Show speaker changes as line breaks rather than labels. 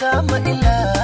my